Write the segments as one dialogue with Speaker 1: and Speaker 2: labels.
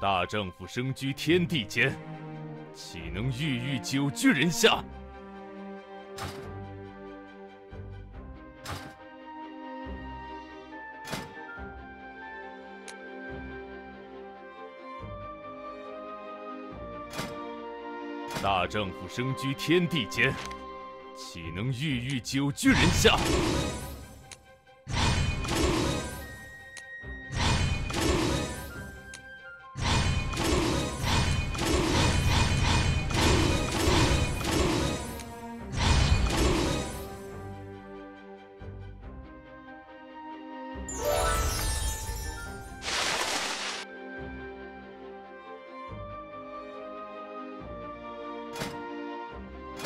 Speaker 1: 大丈夫生居天地间，岂能郁郁久居人下？大丈夫生居天地间，岂能郁郁久居人下？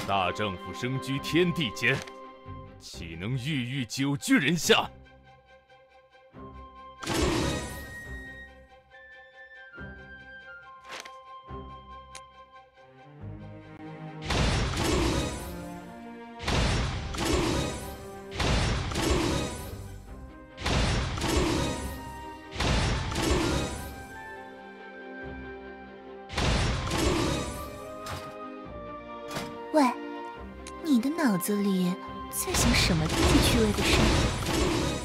Speaker 1: 大丈夫生居天地间，岂能郁郁久居人下？
Speaker 2: 你的脑子里在想什么低级趣味的事？